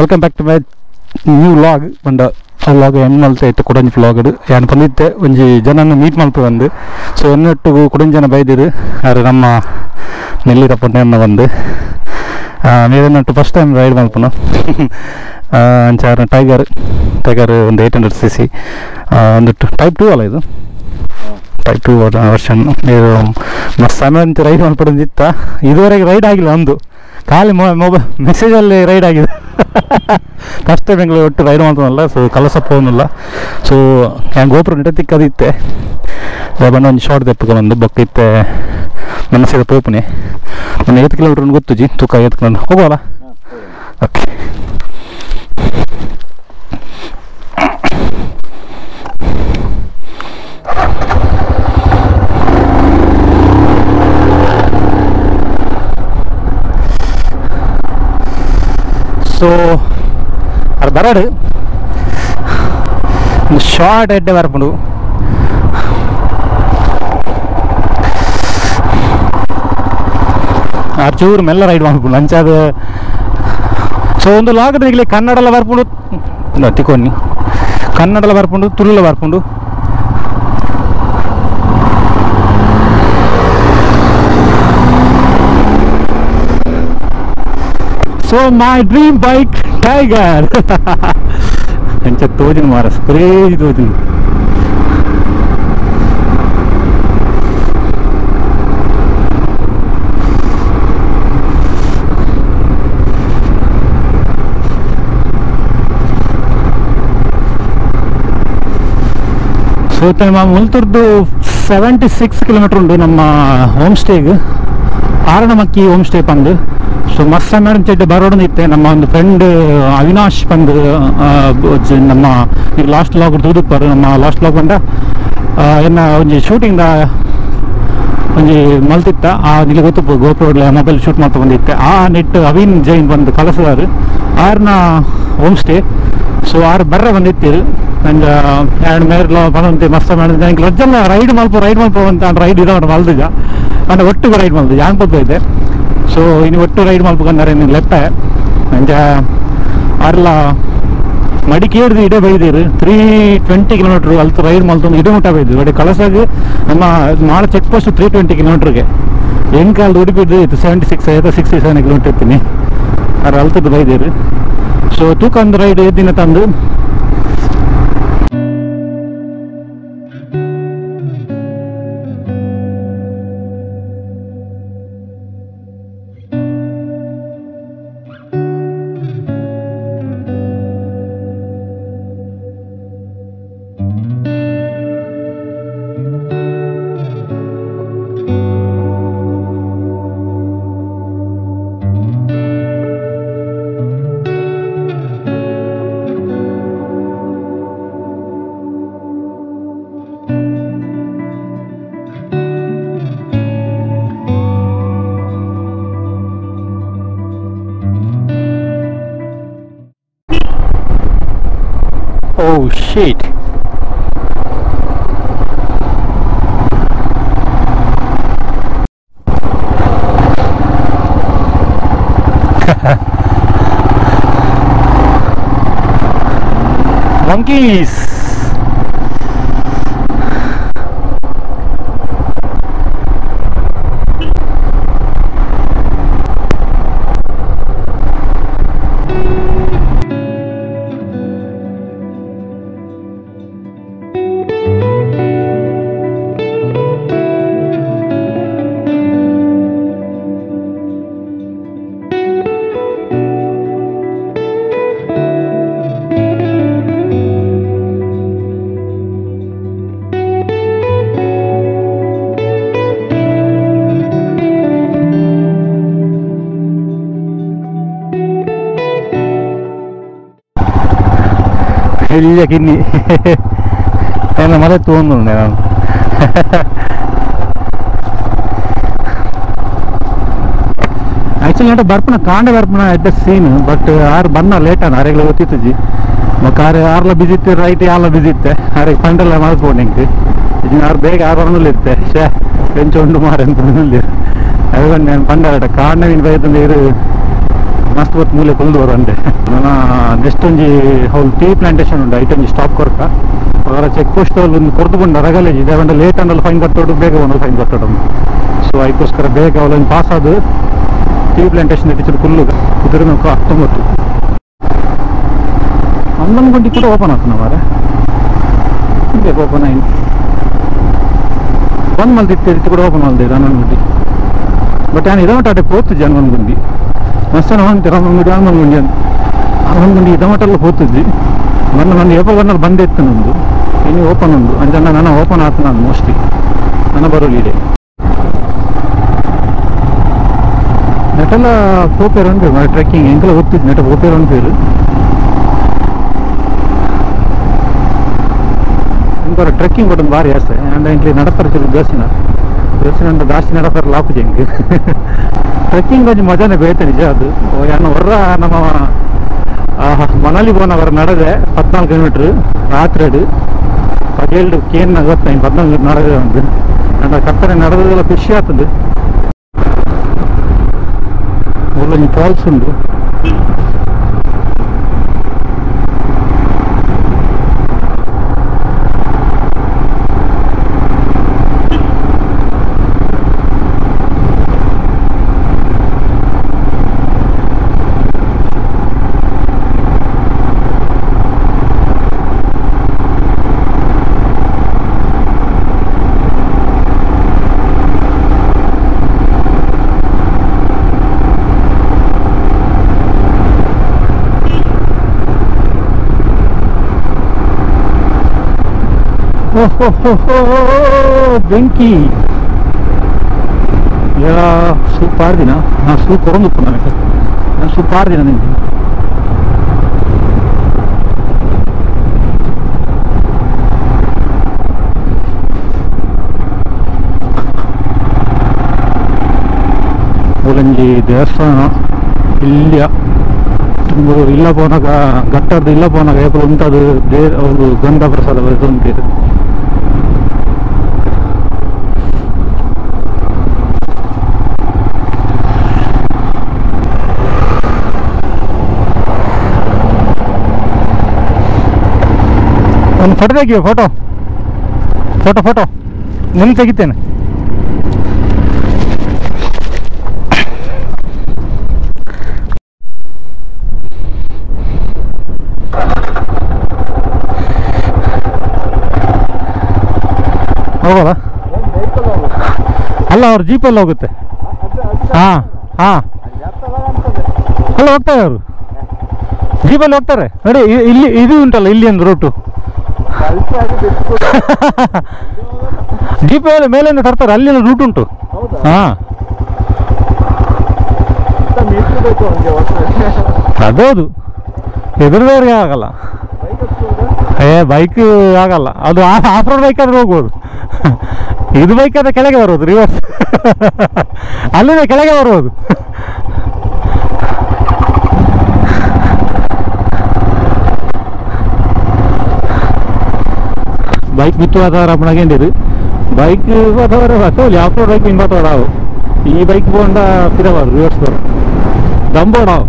Welcome back to my new vlog ಪಂಡ ಆ vlog N Malta ಇತ್ತು ಕೊಡಂಜಿ ವ್ಲಾಗ್ ಯಾನ್ ಬಂದಿದ್ದೆ, ಒಂಜಿ ಜನನ ಮೀಟ್ ಮಲ್ಪ ಬಂದು. ಸೊ ಎನ್ನಟ್ಟು ಕೊಡಂಜಿ ಜನ ಬೈದಿರು. ಯಾರು ನಮ್ಮ ನೆಲ್ಲಿರಪ್ಪ ಎನ್ನ ಬಂದು. ನೀವೆನ್ನೊಟ್ಟು ಫಸ್ಟ್ ಟೈಮ್ ರೈಡ್ ಮಲ್ಪನು ಅಂಚಾರ ಟೈಗರ್ ಟೈಗರ್ ಒಂದು ಏಯ್ಟ್ ಹಂಡ್ರೆಡ್ ಸಿ ಸಿ ಒಂದು ಟೈಪ್ ಟೂ ಅಲ್ಲ ಇದು? ಟೈಪ್ ಟೂ ವರ್ಷನ್ ನೀವು ಮಸ್ತ್ ಸಮಯ ಅಂತ ರೈಡ್ ಮಾಡ್ಪಡೋದಿತ್ತ ಇದುವರೆಗೆ ರೈಡ್ ಆಗಿಲ್ಲ ಒಂದು ಖಾಲಿ ಮೊಬೈಲ್ ಮೆಸೇಜಲ್ಲಿ ರೈಡ್ ಆಗಿದೆ. ಫಸ್ಟ್ ಟೈಮ್ ಬೆಂಗಳೂರು ಒಟ್ಟು ರೈಡ್ ಮಾಡ್ತಾನಲ್ಲ ಸೊ ಕಲಸ ಅವನಲ್ಲ ಸೊ ಹ್ಯಾಂಗ ಗೋಪುರ ನೆಟ ತಿಕ್ಕದಿತ್ತೆ. ಬಂದು ಒಂದು ಶಾರ್ಟ್ ತೆಪ್ಪಗೆ ಬಂದು ಬೊಕ್ಕಿತ್ತೆ ಮನಸ್ಸಿಗೆ ಪೋಪನೆ. ಒಂದು ಐವತ್ತು ಕಿಲೋಮೀಟ್ರ್ ಗೊತ್ತು ಜಿ ತೂಕ ಎತ್ಕೊಂಡು ಹೋಗೋಲ್ಲ ಓಕೆ ಸೊ ಅದು ಬರಡು ಶಾರ್ಟ್ ಎಡ್ಡೆ ಬರ್ಪುಂಡು ಚೂರು ಮೆಲ್ಲ ರೈಡ್ ಮಾಡ್ಕೊಂಡು ಅಂಚಾದ ಸೊ ಒಂದು ಲಾಗ್ ಇಲ್ಲಿ ಕನ್ನಡಲ ಬರ್ಪುಂಡು ಇಲ್ಲ ತಿಕ್ಕೊನ್ನಿ ಕನ್ನಡಲ ಬರ್ಪುಂಡು ತುಳುಲ ಬರ್ಪುಂಡು so my dream bike tiger ಎಂಚ ತೋಜಿನ ಮಾರ ಕ್ರೇಜಿ ತೋಜಿನ. ಸೋತೆ ನಮ್ಮ ಮುಲ್ತುರ್ದು ಸೆವೆಂಟಿ ಸಿಕ್ಸ್ ಕಿಲೋಮೀಟರ್ ಉಂಡು ನಮ್ಮ ಹೋಮ್ ಸ್ಟೇಗೆ ಆರಣಮಕ್ಕಿ ಹೋಮ್ ಸ್ಟೇ ಪಂದು. ಸೊ ಮಸ್ತ್ ಮೇಡಮ್ ಚೆಡ್ಡೆ ಬರೋಡನಿತ್ತೆ ನಮ್ಮ ಒಂದು ಫ್ರೆಂಡ್ ಅವಿನಾಶ್ ಜ- ನಮ್ಮ ಈಗ ಲಾಸ್ಟ್ ಲಾಗ್ ತೂದುಪ್ಪರು ನಮ್ಮ ಲಾಸ್ಟ್ ಲಾಗ್ ಆ, ಎನ್ನ ಒಂಜಿ ಶೂಟಿಂಗ್ ಒಂಜಿ ಮಲ್ತಿತ್ತ. ಆ ನಿಲ್ಲಿ ಗೊತ್ತು ಗೋಪುರ ಮೊಬೈಲ್ ಶೂಟ್ ಮಾಡ್ತಾ ಬಂದಿತ್ತೆ. ಆ ನೆಟ್ ಅವಿನ್ ಜೈನ್ ಬಂದು ಕಲಸದಾರು. ಆರ್ನ ಹೋಮ್ ಸ್ಟೇ ಸೊ ಆರು ಬರ್ರೆ ಬಂದಿತ್ತಿರು. ನಂಗೆ ಎರಡು ಮೇರ್ಲ ಬಂದಂತೆ ಮಸ್ತ ಮಾಡಿದ್ರೆ ನನಗೆ ರಜ್ಜಲ್ಲ ರೈಡ್ ಮಲ್ಪ ರೈಡ್ ಮಲ್ಪ ಅಂತ ರೈಡ್ ಇದ ಮಲ್ದಿದ್ದ ನಾನು ಒಟ್ಟಿಗೆ ರೈಡ್ ಮಲ್ದಿದ್ದೆ ಯಾನ್ ಪಲ್ಪ ಇದೆ ಸೊ ಇನ್ನು ಒಟ್ಟು ರೈಡ್ ಮಾಡ್ಬೇಕಂದ್ರೆ ನೀನು ಲೆಪ್ಪ ನಂಗೆ ಅರ್ಲ ಮಡಿಕೇರಿ ಇಡೇ ಬೈದಿರು. ತ್ರೀ ಟ್ವೆಂಟಿ ಕಿಲೋಮೀಟರ್ ಅಲ್ತು ರೈಡ್ ಮಲ್ತು ಇದು ಮುಟ್ಟ ಬೈದು ಬಟ್ ಕಳಸಾಗಿ ನಮ್ಮ ಮಾಡ ಚೆಕ್ ಪೋಸ್ಟ್ ತ್ರೀ ಟ್ವೆಂಟಿ ಕಿಲೋಮೀಟರ್ಗೆ ಹೆಂಗ್ ಕಾಲದ ಉಡುಪಿದ್ದು ಇತ್ತು ಸೆವೆಂಟಿ ಸಿಕ್ಸ್ ಐತ ಸಿಕ್ಸ್ಟಿ ಸೆವೆನ್ ಕಿಲೋಮೀಟರ್ ಇರ್ತೀನಿ ಅದ್ರ ಅಲ್ತದ್ದು ಬೈದಿರು. ಸೊ ತೂಕ ಒಂದು ರೈಡ್ ಎದ್ದಿನ ತಂದು. sheet. Monkeys! വലിയ കിന്നി എന്നെ മല തോന്നുന്നുണ്ട് ഞാൻ ಆ್ಯಕ್ಚುಲಿ అంటే ಬರ್ಪನ ಕಾಂಡೆ ಬರ್ಪನ ಎಡ್ಡ ಸೀನ್ ಬಟ್ ಆರು ಬನ್ನ ಲೇಟ್ ಅನ್ನ ಆರೆಗ್ಲ ಗೊತ್ತಿತ್ತು ಜಿ ಮಕ್ಕ ಆರೆ ಆರ್ಲ ಬಿಜಿ ಇತ್ತೆ ರೈಟ್ ಯಾರ್ಲ ಬಿಜಿ ಇತ್ತೆ ಆರೆಗ್ ಪಂಡೆಲ್ಲ ಮಾಡ್ಕೊಂಡು ನಿಂಗೆ ಇದು ಆರು ಬೇಗ ಆರು ಬರನಲ್ಲಿ ಇತ್ತೆ ಶೇ ಬೆಂಚು ಉಂಡು ಮಾರೆ ಅಂತ ಅದು ನಾನು ಪಂಡಾರಟ ಕಾಂಡ ಮೀನು ಬೈತಂದು ಇರು ಮಸ್ತ್ ಗೊತ್ತು ಮೂಲೆ ಕುಲ್ದವರು ಅಂದೆ ನನ್ನ ನೆಕ್ಸ್ಟ್ ಒಂಜಿ ಅವ್ಲು ಟೀ ಪ್ಲಾಂಟೇಶನ್ ಉಂಡು ಐಟ್ ಒಂಜಿ ಸ್ಟಾಪ್ ಕೊರಕ ಅವರ ಚೆಕ್ ಪೋಸ್ಟ್ ಅಲ್ಲಿ ಒಂದು ಕೊರ್ದು ಬಂಡ ರಗಲೇಜ್ ಇದೆ ಅವಂಡ ಲೇಟ್ ಅಂಡಲ್ಲಿ ಫೈನ್ ಕಟ್ಟೋಡು ಬೇಗ ಒಂದು ಫೈನ್ ಕಟ್ಟೋಡು ಸೊ ಅದಕ್ಕೋಸ್ಕರ ಬೇಗ ಅವಳೊಂದು ಪಾಸ್ ಆದು ಟೀ ಪ್ಲಾಂಟೇಶನ್ ಟೀಚರ್ ಫುಲ್ಲು ಇದ್ರ ನಾವು ಹತ್ತೊಂಬತ್ತು ಹನ್ನೊಂದು ಗಂಟೆ ಕೂಡ ಓಪನ್ ಆಗ್ತಾನೆ ಮಾರೆ ಬೇಕು ಓಪನ್ ಆಯ್ತು ಬಂದ್ ಮಲ್ದಿತ್ತು ಇತ್ತು ಕೂಡ ಓಪನ್ ಮಲ್ದಿದ್ದು ಹನ್ನೊಂದು ಗಂಟೆ ಬಟ್ ನಾನು ಇದಮಟ ಅಡೆ ಪೋತಿದ್ದೆ ಹನ್ನೊಂದು ಗುಂಡಿ ಮಸ್ತಾನ ಹೊಂಟಿ ಹನ್ನೊಂದು ಗುಂಡಿ ಹನ್ನೊಂದು ಗುಂಡಿ ಅಂತ. ಹನ್ನೊಂದು ಗುಂಡಿ ಹೋಗ್ತಿದ್ವಿ. ನನ್ನ ನನ್ನ ಬಂದಲ್ಲಿ ಬಂದೇ ಇತ್ತು ನಂದು. ಇನ್ನು ಓಪನ್ ಉಂಡು ಅಂಜನ ನನ್ನ ಓಪನ್ ಆಯ್ತು ನಾನು ಮೋಸ್ಟ್ಲಿ ನನ್ನ ಬರೋಲಿ ಇದೆ ನೆಟೆಲ್ಲ ಪೋಪೇರ್ ಉಂಟು ಟ್ರೆಕ್ಕಿಂಗ್ ಎಂಕೆಲ್ಲ ಗೊತ್ತಿದ್ದು ನೆಟ ಪೋಪೇರ್ ಇದು ಇಂకొక ಟ್ರೆಕ್ಕಿಂಗ್ ಕೊಟ್ಟು ಭಾರಿ ಆಸೆ ಅಂಡ್ ಇಂಕ್ಲಿ ನಡತಾರೆ ಚೂರು ಜಾಸ್ತಿನ. ಜಾಸ್ತಿ ಅಂತ ಜಾಸ್ತಿ ನಡತಾರೆ ಲಾಪುಜಿ ಹೆಂಗೆ. ಟ್ರೆಕ್ಕಿಂಗ್ ಒಂಜಿ ಮಜಾನೇ ಬೇತೆ ನಿಜ ಅದು ಯಾನು ಹೊರ ನಮ್ಮ ಆಹಾ, ಮನಾಲಿ ಬೋನವರ ನಡೆದೆ ಹದಿನಾಲ್ಕು ಕಿಲೋಮೀಟ್ರ್ ರಾತ್ರಿ ಪಗೇಲ್ಡು ಕೇನ್ ಗೊತ್ತ ಹದಿನಾಲ್ಕು ನಡೆದೆ ಒಂದು ಅಂಡ ಕತ್ತರೆ ನಡೆದದೆಲ್ಲ ಖುಷಿ ಆಗ್ತದೆ ಒಳ್ಳೆ ಫಾಲ್ಸ್ ಉಂಟು ಬೆಂಕಿ. ಎಲ್ಲ ಸೂಪ್ ಆಡ್ದಿನ ನಾ ಸೂಪ್ ಕೊಡೋದು ನನಗೆ ನಾನು ಸೂಪ್ ಆಡ್ದಿನ ನಿಮಗೆ ಮೂಲಂಜಿ ದೇವಸ್ಥಾನ, ಇಲ್ಲಿಯ. ತುಂಬ, ಇಲ್ಲ ಪೋನಾಗ ಗಟ್ಟರ್ದು ಇಲ್ಲ ಪೋನಾಗ ಯಾಕೆ ಉಂಟದು ದೇ ಒಂದು ಗಂಧ ಪ್ರಸಾದ ಬರೆದು ಉಂಟಿದೆ ಒಂದು ಫೋಟೋ ತೆಗಿಯೋ ಫೋಟೋ ಫೋಟೋ ಫೋಟೋ ನಿನ್ನ ತೆಗಿತೇನೆ. ಹೋಗೋದಾ? ಅಲ್ಲ, ಅವ್ರು ಜೀಪಲ್ಲಿ ಹೋಗುತ್ತೆ. ಹಾಂ ಹಾಂ. ಅಲ್ಲ ಹೋಗ್ತಾರೆ ಅವರು. ಜೀಪಲ್ಲಿ ಹೋಗ್ತಾರೆ. ನೋಡಿ ಇಲ್ಲಿ, ಇದು ಉಂಟಲ್ಲ ಇಲ್ಲಿ ಒಂದು ರೂಟು ಜೀಪ್ ಮೇಲೆ ಮೇಲಿಂದ ತರ್ತಾರೆ ಅಲ್ಲಿಂದ ರೂಟ್ ಉಂಟು. ಹಾಂ. ಅದೌದು. ಎದುರುದವ್ರಿಗೆ ಆಗಲ್ಲ. ಏ ಬೈಕ್ ಆಗಲ್ಲ. ಅದು ಆಫ್ ರೋಡ್ ಬೈಕ್ ಆದ್ರೆ ಹೋಗ್ಬೋದು. ಇದು ಬೈಕ್ ಆದ್ರೆ ಕೆಳಗೆ ಬರೋದು ರಿವರ್ಸ್ ಅಲ್ಲಿಂದ ಕೆಳಗೆ ಬರ್ಬೋದು ಬೈಕ್ ಬಿತ್ತು ವಾತಾವರ ബൈക്ക് ಬೈಕ್ ವಾತಾವರ ಹತ್ತೋಲಿ ಆಫ್ ರೋಡ್ ಬೈಕ್ ಹಿಂಗೆ ವಾತಾವರ ಈ ಬೈಕ್ ಬೋಂಡ ಫಿರಬಾರ್ದು ರಿವರ್ಸ್ ಬರೋ ದಂಬೋಡಾವ್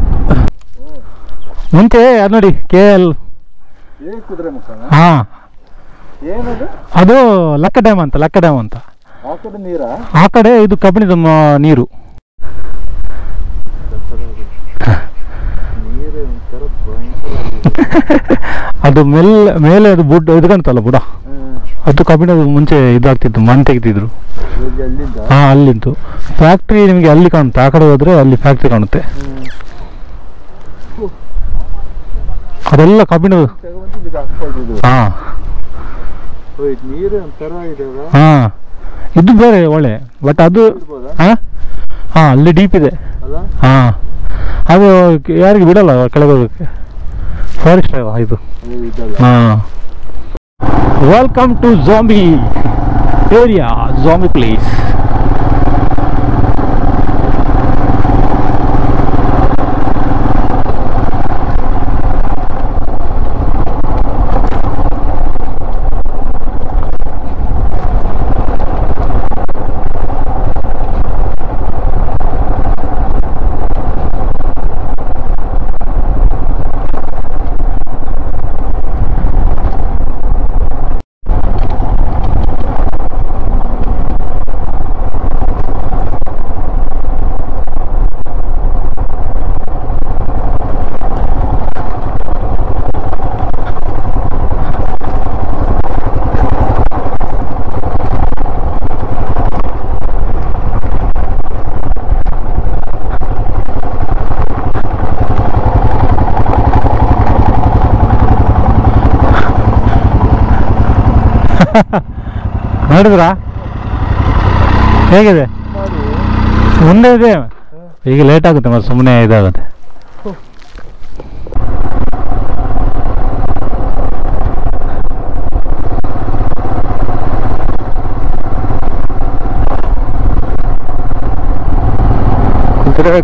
ಮುಂಚೆ ಅದು ನೋಡಿ? ಕೆ ಎಲ್ ಹಾ. ಏನದು ಅದು? ಲಕ್ಕ ಡ್ಯಾಮ್ ಅಂತ ಲಕ್ಕ ಡ್ಯಾಮ್ ಅಂತ. ಆ ಕಡೆ ಇದು ಕಬ್ಬಿಣದ ನೀರು. ಅದು ಮೆಲ್ ಮೇಲೆ ಅದು ಬುಡ್ ಇದು ಕಾಣ್ತಲ್ಲ ಬುಡ. ಅದು ಕಬ್ಬಿಣದ ಮುಂಚೆ ಇದಾಗ್ತಿತ್ತು ಇವಾಗ ಅಲ್ಲಿಂದ ಹಾ ಅಲ್ಲಿಂದು ಫ್ಯಾಕ್ಟ್ರಿ ನಿಮಗೆ ಅಲ್ಲಿ ಕಾಣುತ್ತೆ, ಆ ಕಡೆ ಹೋದ್ರೆ ಅಲ್ಲಿ ಫ್ಯಾಕ್ಟ್ರಿ ಕಾಣುತ್ತೆ. ಅದೆಲ್ಲ ಇಲ್ಲಿಗೆ ಹಾ. ಹಾ. ಇದು ಬೇರೆ ಒಳ್ಳೆ ಬಟ್ ಅದು ಹಾ? ಹಾ, ಅಲ್ಲಿ ಡೀಪ್ ಇದೆ. ಹಾ. ಅದು ಯಾರಿಗೆ ಬಿಡಲ್ಲ ಕೆಳಗೆ ಹೋಗೋಕ್ಕೆ. ಫಾರೆಸ್ಟ್ ಇದು. ಹಾ. welcome to zombie area zombie place. ನೋಡಿದ್ರಾ? ಹೇಗಿದೆ? ಮುಂದೆ ಇದೆ. ಈಗ ಲೇಟ್ ಆಗುತ್ತೆ ಮತ್ತೆ ಸುಮ್ಮನೆ ಇದಾಗುತ್ತೆ. ಕುದುರೆ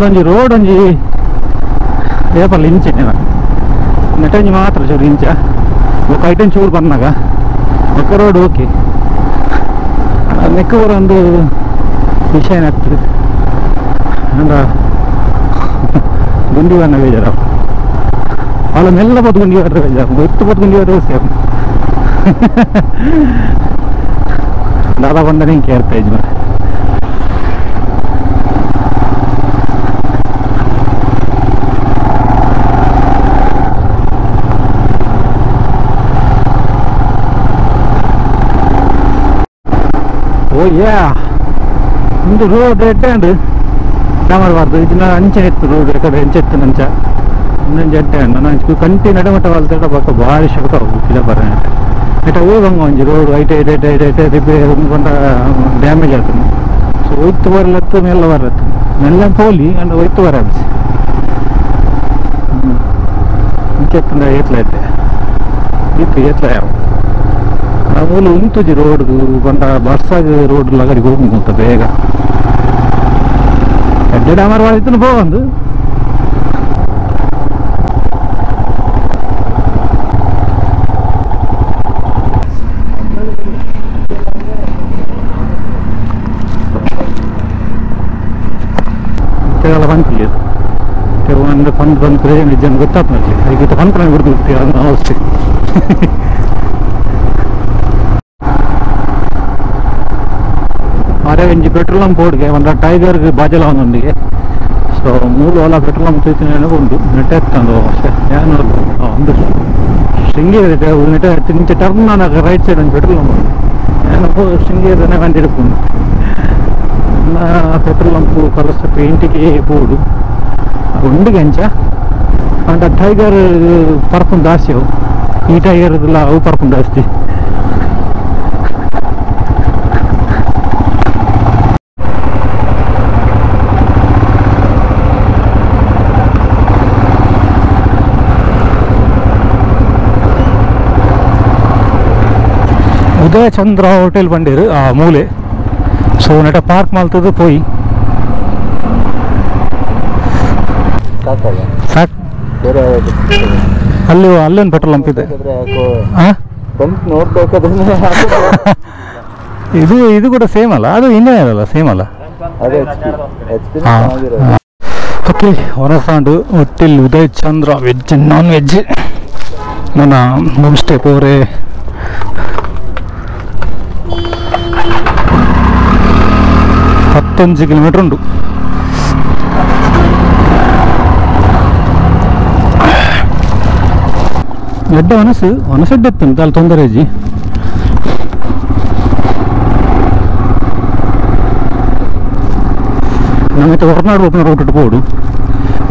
ಕಾರ್ ಒಂದೊಂಜಿ ರೋಡ್ ಒಂಜಿ ಪೇಪರ್ಲಿ ಇಂಚಿನ ನೆಟಂಜಿ ಮಾತ್ರ ಚೂರು ಇಂಚ ఒక ಐಟನ್ ಚೂರು ಬಂದಾಗ ಒಕ್ಕ ರೋಡ್ ಓಕೆ ನೆಕ್ಕ ಒಂದು ವಿಷಯ ಆಗ್ತದೆ ಅಂದ ಗುಂಡಿ ಬಣ್ಣ ಬೇಜಾರ వాళ్ళ మెల్ల పొత్తుకుండి వేజారు ఎత్తు పొత్తుకుండి వేసారు దాదాపు అందరూ ఇంకేర్తా యజమాని ಓ ಯಾ ಒಂದು ರೋಡ್ ಎಟ್ಟಂಡು ಕಾಮರ್ಬಾರ್ದು ಇದನ್ನ ಅಂಚೆ ಎತ್ತು ರೋಡ್ ಎಕಡೆ ಅಂಚೆ ಎತ್ತು ನಂಚ ಇನ್ನೊಂದು ಎಟ್ಟೆ ಅಂಡ ನಾನು ಕಂಟಿ ನಡಮಟ್ಟ ವಾಲ್ತಾಡ ಪಕ್ಕ ಭಾರಿ ಶಕ್ತ ಇಲ್ಲ ಬರ ಎಟ ಹೋಗಂಗ ಒಂಜಿ ರೋಡ್ ಐಟೆ ಐಟೆ ಐಟೆ ಐಟೆ ಐಟೆ ರಿಪೇರ್ ಕೊಂಡ ಡ್ಯಾಮೇಜ್ ಆತನು ಸೊ ಒಯ್ತು ಬರಲತ್ತು ಮೆಲ್ಲ ಬರತ್ತು ಮೆಲ್ಲ ಪೋಲಿ ಅಂಡ್ ಒಯ್ತು ಬರದು ಇಂಚೆತ್ತಂದ ಏತ್ಲ ಐತೆ ಇತ್ತು ಏತ್ಲ ಯಾವ ಓಲು ಉಂತುಜಿ ರೋಡ್ ಪಂಡ ಬರ್ಸಾದ್ ರೋಡ್ ಲಗಡಿ ಉಪ ಬೇಗ. ಎಡ್ಡೆ ಡಾಮರ್ ವಾಯ ಇತ್ತಿನ ಪೋವೊಂದು ಕೆಲ ಪಂಚಿಯರ್ ತೆಲು ಒಂದ ಪನ್ ಬಂದ್ರೆ ಗೊತ್ತಾತು ಐ ತ್ತ ಪನ್ಪು ರಂಗ ಉಡುದು ಅರೆ ಒಂಜಿ ಪೆಟ್ರೋಲ್ ಪಂಪ್ ಓಡ್ಗೆ ಒಂದ ಟೈಗರ್ ಬಾಜಲ ಒಂದೊಂದಿಗೆ ಸೊ ಮೂಲ ಓಲ ಪೆಟ್ರೋಲ್ ಪಂಪ್ ತೂತಿನ ಉಂಡು ನೆಟ್ ಎತ್ತಂದು ಏನು ಒಂದು ಶೃಂಗೇರಿ ನೆಟ್ ತಿಂಚ ಟರ್ನ್ ಆನಾಗ ರೈಟ್ ಸೈಡ್ ಒಂದು ಪೆಟ್ರೋಲ್ ಪಂಪ್ ಏನಪ್ಪ ಶೃಂಗೇರಿನೇ ಬಂದಿರುಕೊಂಡು ಪೆಟ್ರೋಲ್ ಪಂಪ್ ಕಲಸ ಪೇಂಟಿಗೆ ಪೋಡು ಉಂಡಿಗೆ ಅಂಚ ಅಂಡ ಟೈಗರ್ ಪರ್ಪುನ್ ದಾಸಿ ಅವು ಈ ಟೈಗರ್ ಅವು ಉದಯ ಚಂದ್ರ ಹೋಟೆಲ್ ಬಂದಿರು ಆ, ಮೂಲೆ. ಸೊ ನೆಟ ಪಾರ್ಕ್ ಮಲ್ತದ್ದು ಪೋಯಿ. ಅಲ್ಲಿ, ಅಲ್ಲೊಂದು ಪೆಟ್ರೋಲ್ ಪಂಪ್ ಇದೆ? ಇದು ಇದು ಕೂಡ ಸೇಮ್ ಅಲ್ಲ, ಅದು ಇನ್ನೂ ಅಲ್ಲ. ಸೇಮ್ ಅಲ್ಲ okay ಹೊರಸಾಂಡು hotel Uday Chandra veg non veg ನನ್ನ ಹೋಮ್ ಸ್ಟೇ ಪೋರೆ. ಹತ್ತೊಂದು ಕಿಲೋಮೀಟರ್ ഉണ്ട് ಎಡ್ಡ ಒನಸು ಒನಸೆಡ್ಡೆತ್ತುಂಟು ಅಲ್ಲಿ ತೊಂದರೆ ಜಿ ನಮ್ಮತ್ತೆ ಹೊರನಾಡು ಓಪನ್ ರೋಡ್ ಪೋಡು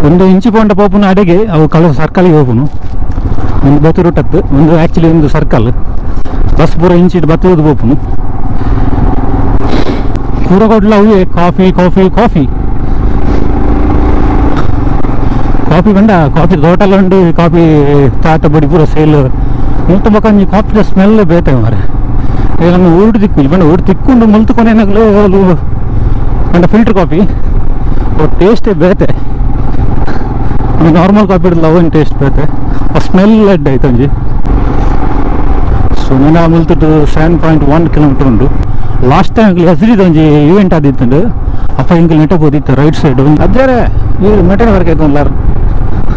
ಒಂದು ಇಂಚು ಪೋಂಡ ಪೋಪುನ ಅಡೆಗೆ, ಅವು ಕಳ ಸರ್ಕಲಿಗೆ ಹೋಗುನು. ಒಂದು ಬತ್ತು ರೂಟತ್ತು ಒಂದು ಆ್ಯಕ್ಚುಲಿ ಒಂದು ಸರ್ಕಲ್ ಬಸ್ ಪೂರ ಇಂಚಿಟ್ಟು ಬತ್ತುವುದು ಪೋಪುನು ಕೊಡ್ಲ ಅವೇ ಕಾಫಿ ಕಾಫಿ ಕಾಫಿ. ಕಾಫಿ ಬಂಡ, ಕಾಫಿ ತೋಟಲ್ ಉಂಡು, ಕಾಫಿ ತಾತ ಬಡಿ ಪೂರ ಸೇಲ್ ಮುಲ್ತ ಬಕ್ಕಂಜಿ ಕಾಫಿ ಸ್ಮೆಲ್ ಬೇತೆ ಮಾರೆ ಈಗ ನಮ್ಮ ಊಟ ತಿಕ್ಕು ಬಂಡ, ಊಟ ತಿಕ್ಕೊಂಡು ಮುಲ್ತು ಕೊನೆನಾಗಲೂ ಬಂಡ ಫಿಲ್ಟರ್ ಕಾಫಿ. ಟೇಸ್ಟೇ ಬೇತೆ. ನಾರ್ಮಲ್ ಕಾಫಿ ಇಡಲ್ಲ ಲವನ್ ಟೇಸ್ಟ್ ಬೇತೆ. ಆ ಸ್ಮೆಲ್ ಅಡ್ಡ ಆಯ್ತು ಅಂಜಿ. ಸೊ ನಾನು ಮುಲ್ತದ್ದು ಸೆವೆನ್ ಪಾಯಿಂಟ್ ಒನ್ ಕಿಲೋಮೀಟರ್ ಉಂಟು ಲಾಸ್ಟ್ ಟೈಮ್ ಹೆಸರಿದ ಒಂಜಿ ಈವೆಂಟ್ ಆದಿತ್ತು ಅಪ್ಪ ಹಿಂಗೆ ನೆಟ್ಟ ಬೋದಿತ್ತು ರೈಟ್ ಸೈಡ್ ಅದ್ರೆ ಇವ್ರು ಮೆಟನ್ ವರ್ಕ್ ಆಯ್ತು ಎಲ್ಲಾರು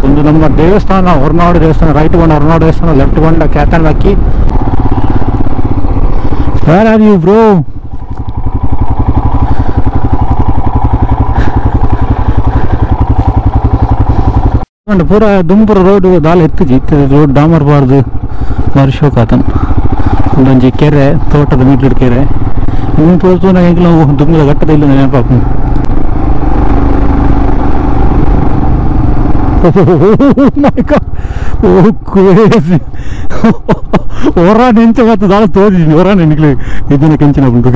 ಒಂದು ನಮ್ಮ ದೇವಸ್ಥಾನ ಹೊರನಾಡು ದೇವಸ್ಥಾನ ರೈಟ್ ಬಂಡ ಹೊರನಾಡು ದೇವಸ್ಥಾನ ಲೆಫ್ಟ್ ಬಂಡ ಕ್ಯಾತನ್ ಹಾಕಿ. Where are you, ಪೂರ ದುಂಪುರ ರೋಡ್ ದಾಲ್ ಇತ್ತು ರೋಡ್ ಡಾಮರ್ ಬಾರ್ದು ಬಾರಿ ಶೋಕ್ ಆತನ್ ಒಂದೊಂಜಿ ಕೆರೆ ತೋಟದ ಮೀಟ್ಲಿಡ್ ಕೆರೆ. ಇನ್ನು ತೋರ್ತು ಎಂಕ್ಲ ದುಂಬದ ಘಟ್ಟದ ಇಲ್ಲ ನೆನಪಾಪ ಓ ಕ್ರೇಜಿ ಹೊರ ನೆಂಚ ಮತ್ತು ದಾಳ ತೋರಿಸಿ ಹೊರ ನೆನಕ್ಲಿ ಇದನ್ನ ಕೆಂಚಿನ ಬಂದು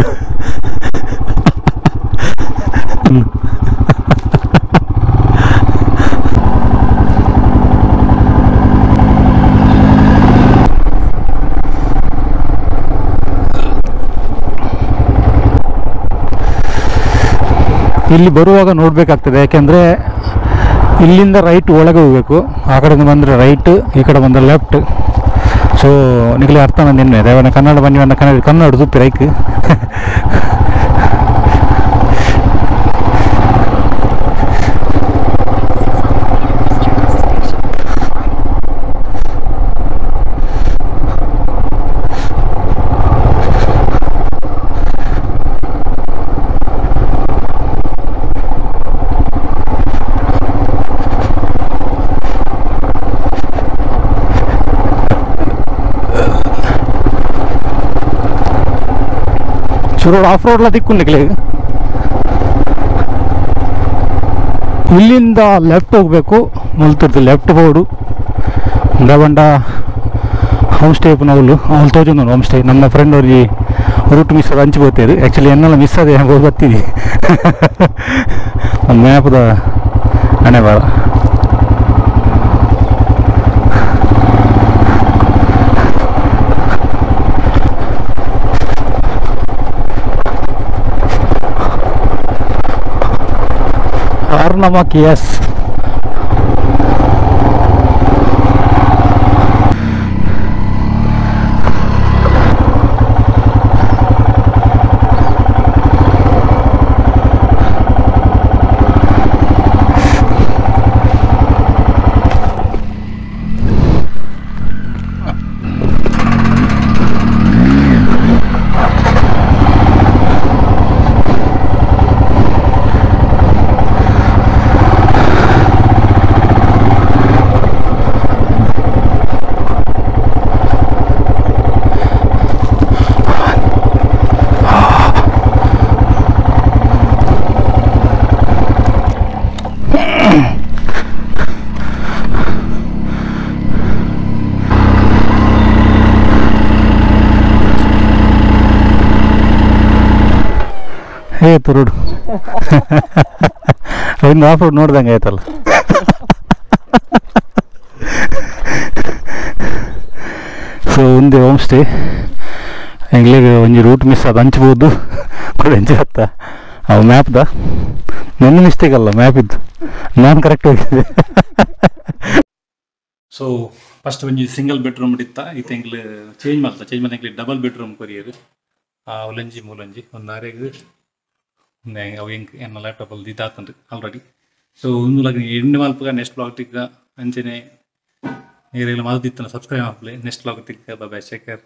ಇಲ್ಲಿ ಬರುವಾಗ ನೋಡಬೇಕಾಗ್ತದೆ, ಯಾಕೆಂದರೆ ಇಲ್ಲಿಂದ ರೈಟ್ ಒಳಗೆ ಹೋಗಬೇಕು. ಆ ಕಡೆಯಿಂದ ಬಂದರೆ ರೈಟ್ ಈ ಕಡೆ ಬಂದರೆ ಲೆಫ್ಟ್ ಸೊ ನಿಗಲಿ ಅರ್ಥ ನಿನ್ನೆ ದೇವನ ಕನ್ನಡ ಬನ್ನಿ ಕನ್ನಡ ಕನ್ನಡ ದುಪ್ಪಿ ರೈಕ್ ಶುರು ಆಫ್ ರೋಡ್ ರೋಡ್ಲ ದಿಕ್ಕು ಇಲ್ಲಿಂದ ಲೆಫ್ಟ್ ಹೋಗಬೇಕು. ಮುಲ್ತಿರ್ತು ಲೆಫ್ಟ್ ಬೋರ್ಡು. ಬಂಡ ಹೋಮ್ ಸ್ಟೇ ನಾವು ಅಲ್ಲಿ ತೋಜೊಂದು ಹೋಮ್ ಸ್ಟೇ ನಮ್ಮ ಫ್ರೆಂಡ್ ಅವ್ರಿಗೆ ರೂಟ್ ಮಿಸ್ ಅದು ಹಂಚಿ ಬೋತೀರಿ ಆ್ಯಕ್ಚುಲಿ ಎನ್ನೆಲ್ಲ ಮಿಸ್ ಅದೇ ಹೋಗಿ ಬರ್ತೀವಿ ಒಂದು ಮ್ಯಾಪ್ದ ಹಣೆ ಬಾರ नमक यस ಹೇ ರೋಡ್. ಆಫ್ ರೋಡ್ ನೋಡ್ದಂಗೆ ಆಯ್ತಲ್ಲ. ಸೊ ಒಂದೇ ಹೋಮ್ ಸ್ಟೇ ಹೆಂಗ್ಲಿಗೆ ಒಂಜಿ ರೂಟ್ ಮಿಸ್ ಅದು ಹಂಚ್ಬೋದು. ಕೂಡ ಹತ್ತ ಅವು ಮ್ಯಾಪ್ದ ನನ್ನ ಮಿಸ್ಟೇಕ್ ಅಲ್ಲ ಮ್ಯಾಪ್ ಇದ್ದು. ನಾನು ಕರೆಕ್ಟ್ ಹೋಗಿದ್ದೆ. ಸೊ ಫಸ್ಟ್ ಒಂಜಿ ಸಿಂಗಲ್ ಬೆಡ್ರೂಮ್ ಇತ್ತ. ಈತ ಎಂಗ್ಲು ಚೇಂಜ್ ಮಾಡ್ತಾ. ಚೇಂಜ್ ಮಾಡಿ ಹೆಂಗ್ಲಿ ಡಬಲ್ ಬೆಡ್ರೂಮ್ ಕೊರಿಯರು. ಆ ಒಲಂಜಿ ಮೂಲಂಜಿ. ಒಂದು ಅರೆಗೆ ಅವು ಹೆಂಗೆ ಎನ್ನ ಲ್ಯಾಪ್ಟಾಪ್ ಅಲ್ಲಿ ಇದಾತಂದು ಆಲ್ರೆಡಿ ಸೊ ಒಂದು ಎಂಡ್ ಮಲ್ಪಗ ನೆಕ್ಸ್ಟ್ ಬ್ಲಾಗ್ ತಿಕ್ಕ ಅಂಚನೆ ಮಾತು ಮಲ್ದಿತ್ತನ ಸಬ್ಸ್ಕ್ರೈಬ್ ಮಾಡ್ಲಿ ನೆಕ್ಸ್ಟ್ ಬ್ಲಾಗ್ ತಿಕ್ಕ ಬಾಯ್ ಶೇಖರ್